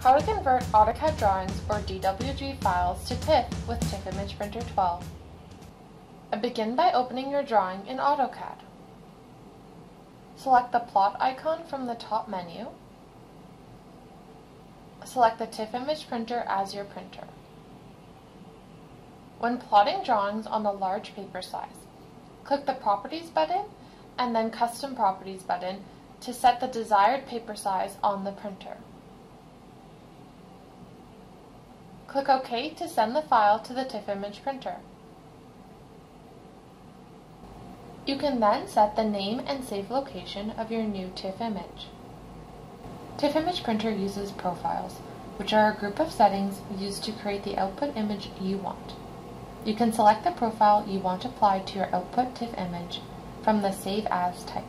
How to convert AutoCAD drawings or DWG files to TIFF with TIFF Image Printer 12. Begin by opening your drawing in AutoCAD. Select the plot icon from the top menu. Select the TIFF Image Printer as your printer. When plotting drawings on a large paper size, click the Properties button and then Custom Properties button to set the desired paper size on the printer. Click OK to send the file to the TIFF image printer. You can then set the name and save location of your new TIFF image. TIFF image printer uses profiles, which are a group of settings used to create the output image you want. You can select the profile you want applied to your output TIFF image from the Save As type.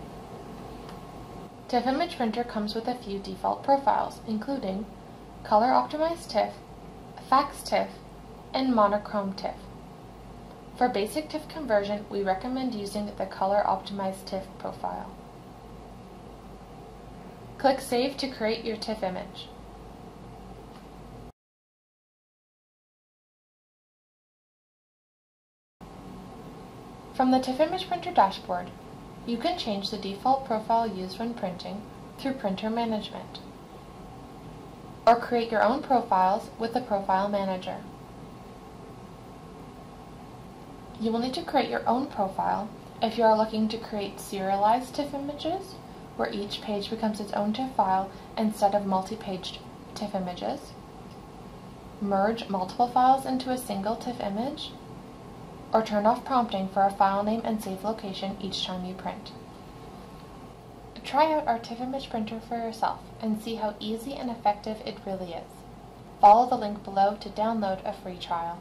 TIFF image printer comes with a few default profiles, including Color Optimized TIFF fax TIFF, and monochrome TIFF. For basic TIFF conversion, we recommend using the color optimized TIFF profile. Click Save to create your TIFF image. From the TIFF image printer dashboard, you can change the default profile used when printing through printer management or create your own profiles with the Profile Manager. You will need to create your own profile if you are looking to create serialized TIFF images, where each page becomes its own TIFF file instead of multi-paged TIFF images, merge multiple files into a single TIFF image, or turn off prompting for a file name and save location each time you print. Try out our TIFF printer for yourself and see how easy and effective it really is. Follow the link below to download a free trial.